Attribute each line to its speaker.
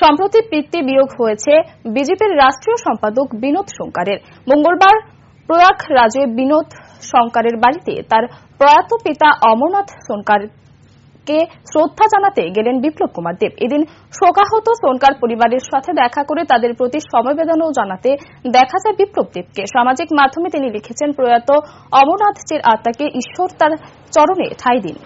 Speaker 1: সম্প্রতি পিতৃ বিয়োগ হয়েছে বিজেপির রাষ্ট্রীয় সম্পাদক বিনোদ শঙ্করের। মঙ্গলবার প্রয়াগ রাজে বিনোদ শঙ্করের বাড়িতে তার প্রয়াত পিতা অমরনাথ সোনকার কে শ্রদ্ধা জানাতে গেলেন বিপ্লব কুমার দেব। এদিন শোকাহত সোনকার পরিবারের সাথে দেখা করে তাদের প্রতি সমবেদনাও জানাতে দেখা যায় বিপ্লব দেবকে। সামাজিক মাধ্যমে তিনি লিখেছেন, প্রয়াত অমরনাথজির আত্মাকে ঈশ্বর তার চরণে ঠাঁই দিন।